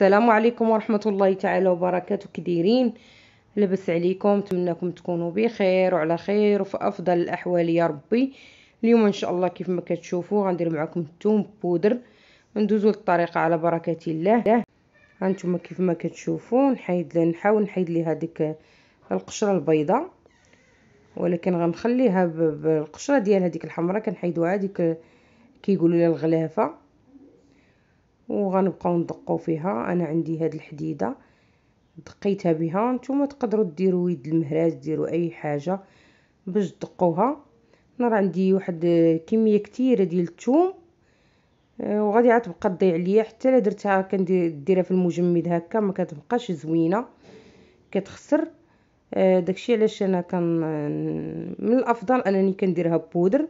السلام عليكم ورحمة الله تعالى وبركاته. كديرين لبس عليكم. نتمنىكم تكونوا بخير وعلى خير وفي أفضل الأحوال يا ربي. اليوم إن شاء الله كيف ما كتشوفوا غندير معكم الثوم بودر. ندوزو للطريقة على بركة الله. هانتوما كيف ما كتشوفوا نحيد نحاول نحيد لي هذيك القشرة البيضاء ولكن غنخليها بالقشرة ديال هذيك الحمراء كنحيدوها. هذيك كيقولوا لها الغلافة. وغنبقاو ندقو فيها. أنا عندي هاد الحديدة دقيتها بها. نتوما تقدروا ديروا يد المهراز ديروا أي حاجة باش تدقوها. أنا راه عندي واحد كمية كثيره ديال الثوم آه، وغادي عاد تبقى تضيع ليا. حتى لا درتها كنديرها في المجمد هكا ما كتبقاش زوينة كتخسر. آه، داكشي علاش أنا كان من الأفضل أنني كنديرها بودر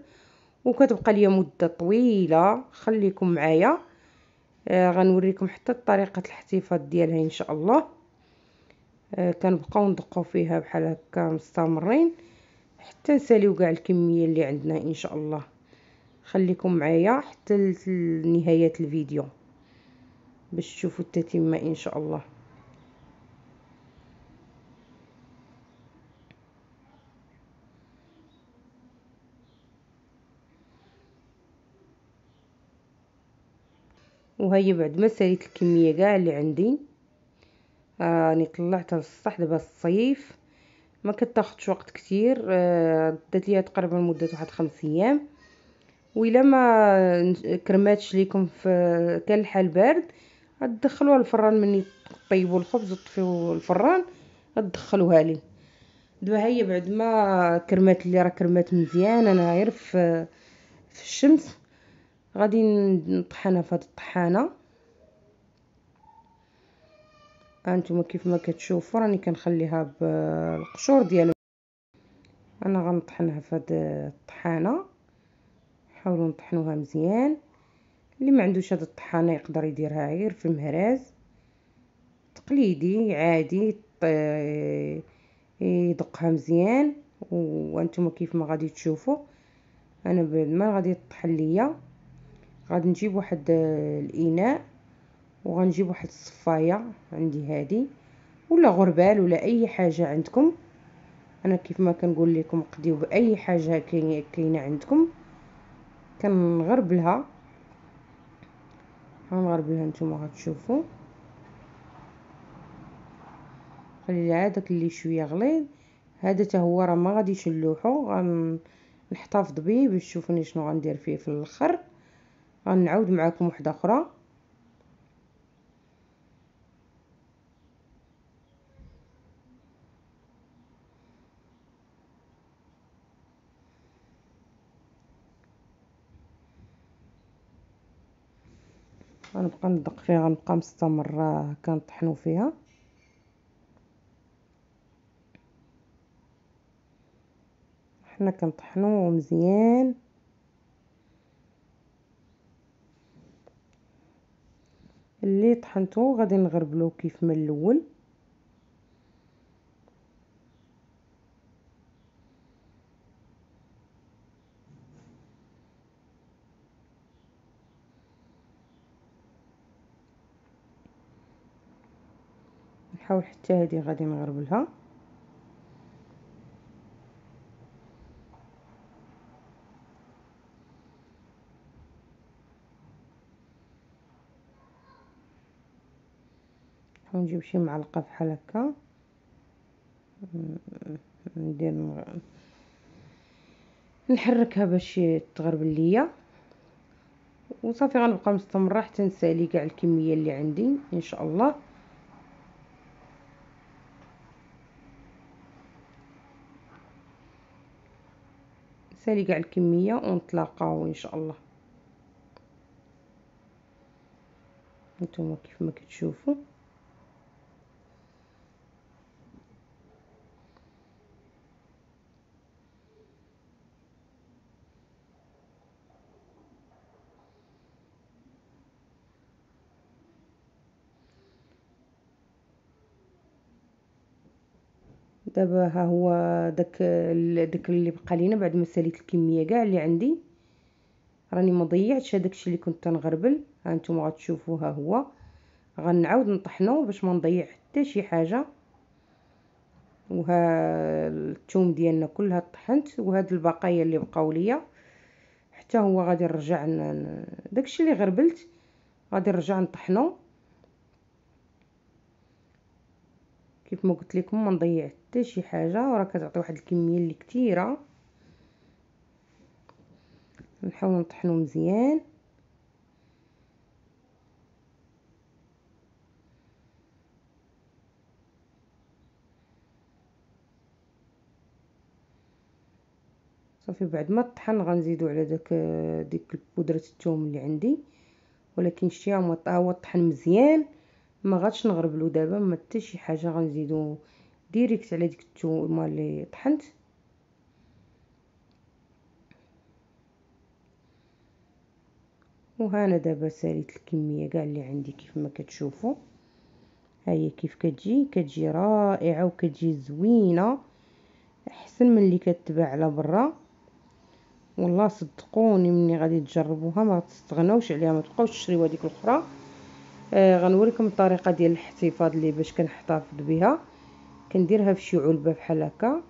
وكتبقى ليا مدة طويلة. خليكم معايا. آه غنوريكم حتى طريقة الاحتفاظ ديالها إن شاء الله. آه كنبقاو ندقو فيها بحال هكا مستمرين حتى نساليو كاع الكمية اللي عندنا إن شاء الله. خليكم معايا حتى لنهايه الفيديو باش تشوفوا التتمة إن شاء الله. وهي بعد ما ساليت الكمية كاع اللي عندي. راني طلعتها للسطح دابا الصيف. ما كتاخذش وقت كتير. آه دات ليا تقريبا مدة واحد خمس أيام. وإلا ما كرماتش ليكم في كان الحال بارد غتدخلوها الفران. مني طيبوا الخبز وطفيو الفران غتدخلوها لي. دابا هي بعد ما كرمات لي راه كرمات مزيان. أنا غير في في الشمس. غادي نطحنها في هاد الطحانة. هانتوما كيف ما كتشوفوا راني كنخليها بالقشور ديالها أنا غنطحنها في هاد الطحانة. حاولوا نطحنوها مزيان. اللي ما عندوش هاد الطحانة يقدر يديرها غير في المهراز. تقليدي عادي يدقها مزيان. وأنتم كيف ما غادي تشوفوا أنا ما غادي تطحن ليا. غادي نجيب واحد الإناء وغنجيب واحد الصفاية عندي هذه ولا غربال ولا أي حاجة عندكم. أنا كيف ما كنقول لكم قديو بأي حاجة كاينة عندكم. كنغربلها. غنغربلها نتوما غتشوفوا خلي هذاك اللي شوية غليظ. هذا حتى هو راه ما غاديش نلوحو. غنحتفظ به باش تشوفوني شنو غندير فيه في الأخر. غنعاود معكم وحده أخرى. غنبقى ندق فيها غنبقى مستمرة كنطحنو فيها. حنا كنطحنوه مزيان. اللي طحنته غادي نغربلو كيف ما الأول. نحاول حتى هذه غادي نغربلها. ونجيب شي معلقة بحال هكا. ندير نحركها باش تغربل ليا وصافي غنبقى مستمرة حتى نسالي كاع الكمية اللي عندي إن شاء الله. نسالي كاع الكمية ونتلاقاو إن شاء الله. نتوما كيف ما كتشوفوا. دابا ها هو داك داك اللي بقى لينا بعد ما ساليت الكمية كاع اللي عندي. راني ما ضيعتش هذاك الشيء اللي كنت تنغربل. ها نتوما غتشوفوا ها هو. غنعاود نطحنو باش ما نضيع حتى شي حاجة. وها الثوم ديالنا كلها طحنت. وهاد البقايا اللي بقاو ليا. حتى هو غادي نرجع داكشي اللي غربلت. غادي نرجع نطحنو. كيف ما قلت لكم ما نضيع حتى شي حاجة وراه كتعطي واحد الكمية اللي كثيره نحاول نطحنو مزيان. صافي بعد ما طحن غنزيدو على داك ديك بودره الثوم اللي عندي. ولكن شتيها هو طحن مزيان. ما غاديش نغربلو دابا ما حتى شي حاجة غنزيدو direct على ديك الثومه اللي طحنت. وهنا دابا ساليت الكمية كاع اللي عندي كيف ما كتشوفوا ها هي كيف كتجي؟ كتجي رائعة وكتجي زوينة أحسن من اللي كتباع على برا. والله صدقوني مني غادي تجربوها ما تستغناوش عليها ما تبقاوش تشريو هذيك الأخرى. آه غنوريكم الطريقة ديال الاحتفاظ اللي باش كنحتفظ بها. كنديرها في شي علبة بحال هكا.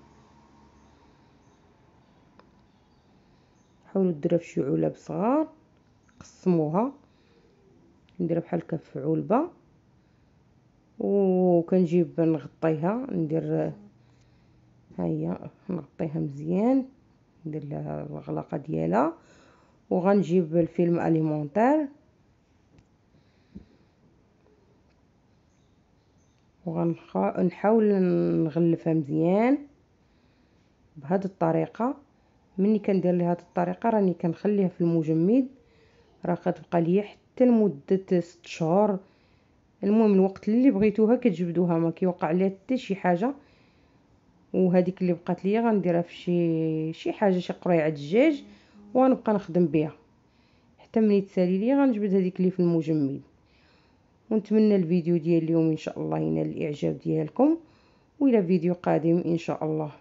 حاولوا ديروها في شي علب صغار. قسموها نديرها بحال هكا في علبة. وكنجيب نغطيها. ندير ها هي نغطيها مزيان. ندير لها الغلاقه ديالها. وغنجيب الفيلم اليمونتير وغنحاول نغلفها مزيان بهذه الطريقة. مني كندير لها هذه الطريقة راني كنخليها في المجمد. راه كتبقى ليا حتى لمدة 6 شهور. المهم الوقت اللي بغيتوها كتجبدوها ما كيوقع ليها حتى شي حاجة. وهذيك اللي بقات ليا غنديرها في شي شي حاجة شي قريعة دجاج وغنبقى نخدم بها. حتى ملي تسالي ليا غنجبد هذيك اللي في المجمد. ونتمنى الفيديو ديال اليوم إن شاء الله ينال الإعجاب ديالكم وإلى فيديو قادم إن شاء الله.